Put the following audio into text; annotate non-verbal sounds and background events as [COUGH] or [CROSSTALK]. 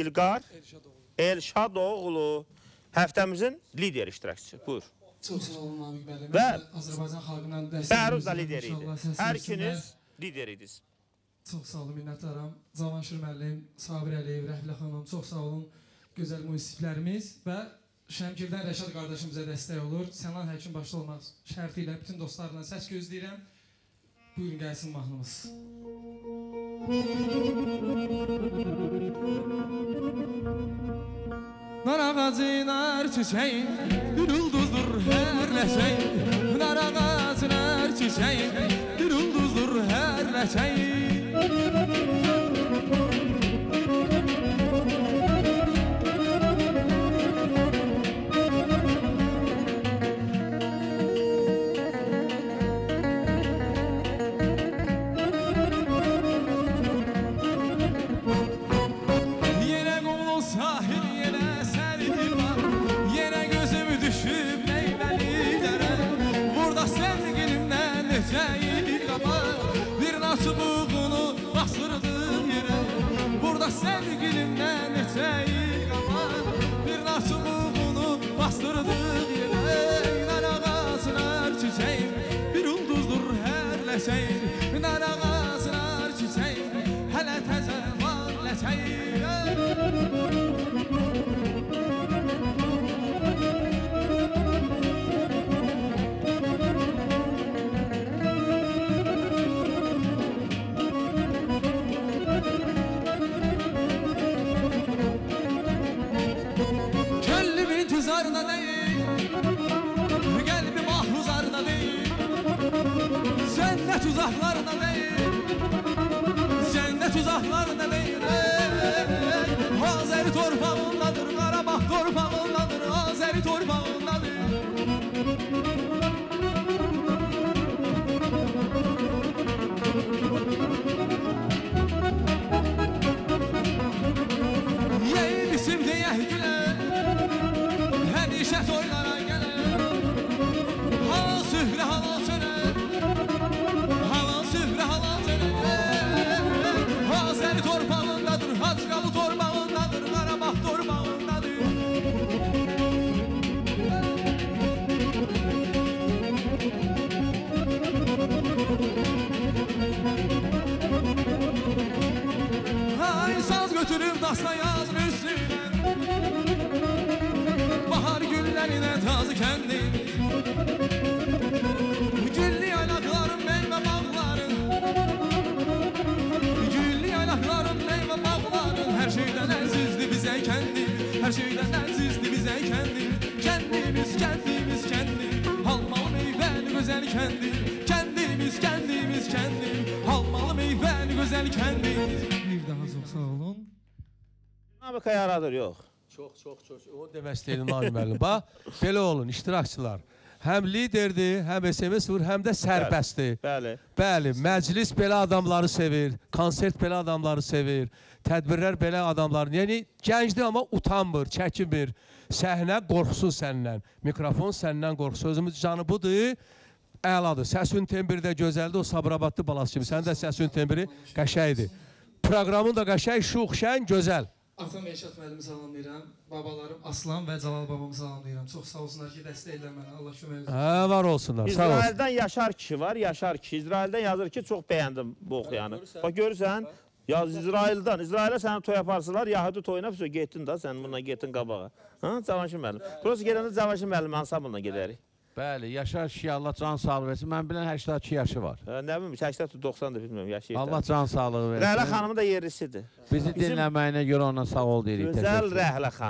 İlqar Elşadoğlu. Həftəmizin lider iştirakçısı. Buyur. Çox sağ olun Namiq müəllim. Və Azərbaycan xalqından Bəhruz da lider idi. Hər ikiniz lider idiniz. Çox sağ olun, minnətdaram. Cavanşir müəllim, Sabir Əliyev, Rəhlə xanım, çox sağ olun. Gözəl musiqilərimiz və Şəmkirdən Rəşad qardaşımıza dəstək olur. Sənan Həkim başda olmaq şərti ilə bütün dostlarla səs gözləyirəm. Buyurun gəlsin mahnımız. Nar Nara gazınar çiçeği Dürüldüzdür her neşeyi. Nara gazınar çiçeği Dürüldüzdür her neşeyi. sevgilimden etəyik ama Bir naçımı bunu bastırdıq yenə uzaklarda değil Cennet uzaklarda değil. Azeri torpağındadır Qarabağ torpağındadır Azeri torpağındadır götürüp dasta yazın üstüne. Bahar güllerine tazı kendim. Güllü yanakların meyve bağların. Güllü yanakların meyve bağların. Her şeyden azizdi bize kendi Her şeyden azizdi bize kendi Kendimiz kendimiz kendi Almalı meyveli güzel kendi Kendimiz kendimiz kendi Almalı meyveli güzel kendi Bir daha çok sağ olun Dinamika yaradır, yox. Çox, çox, çox. O demək istəyirdim Nami müəllim. Bax, [LAUGHS] belə olun iştirakçılar. Həm liderdir, həm SMS vur, həm də sərbəstdir. Bəli. Bəli, məclis belə adamları sevir, konsert belə adamları sevir, tədbirlər belə adamları. Yəni gəncdir amma utanmır, çəkinmir. Səhnə qorxsun səndən, mikrofon səndən qorxsun. Sözümüz canı budur. Əladır. Səsin tembri də gözəldir, o Sabirabadlı balası kimi. Sənin də səsin tembri qəşəngdir. Proqramın da qəşəng, şux, şən, gözəl. Atam Elşad müəllimi salamlayıram. Babalarım Aslan və Cəlal babamı salamlayıram. Çox sağ olsunlar ki, dəstəklər mənə. Allah kömək olsun. Hə, var olsunlar. Sağ olsun. İsraildən Yaşar kişi var, Yaşar kişi. İsraildən yazır ki, çox bəyəndim bu oxuyanı. Bax görürsən, yaz İsraildən. İsrailə səni toy aparsınlar, Yahudi toyuna sonra getdin da, sən bununla getdin qabağa. Ha, Cavanşir müəllim. Burası gələndə Cavanşir müəllim ansamblına gedərik. Bəli, Yaşar kişi Allah can sağlığı versin. Mən bilən 82 yaşı var. Hə, Nə bilim, 80-90 da bilmirəm, yaşayır. Allah can sağlığı Rəhlə versin. xanımın da yerlisidir. Bizi Bizim- dinləməyinə görə ona sağ ol deyirik. Gözəl. Rəhlə xanım.